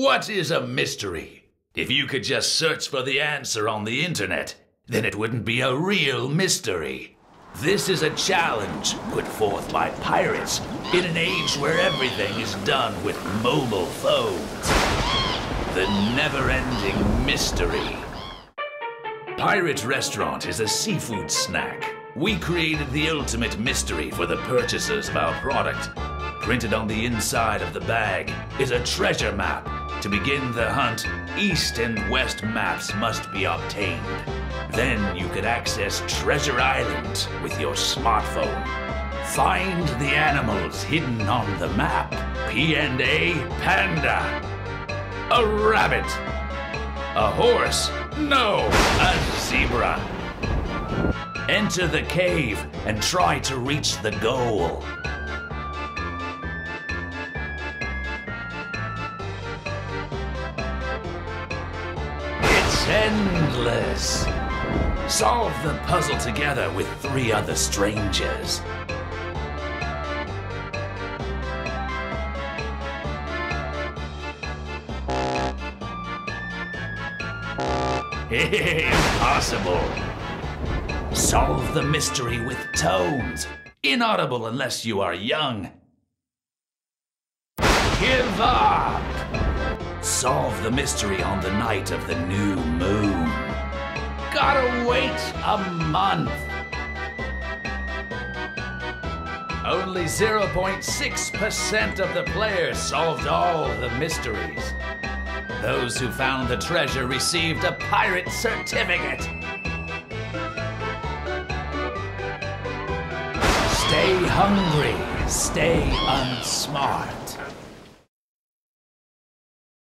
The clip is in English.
What is a mystery? If you could just search for the answer on the internet, then it wouldn't be a real mystery. This is a challenge put forth by pirates in an age where everything is done with mobile phones. The never-ending mystery. Pirate Restaurant is a seafood snack. We created the ultimate mystery for the purchasers of our product. Printed on the inside of the bag is a treasure map. To begin the hunt, east and west maps must be obtained. Then you can access Treasure Island with your smartphone. Find the animals hidden on the map. P&A Panda. A rabbit. A horse. No, a zebra. Enter the cave and try to reach the goal. Endless. Solve the puzzle together with three other strangers. Impossible. Solve the mystery with tones. Inaudible unless you are young. Give up! Solve the mystery on the night of the new moon. Gotta wait a month. Only 0.6% of the players solved all the mysteries. Those who found the treasure received a pirate certificate. Stay hungry, stay unsmart.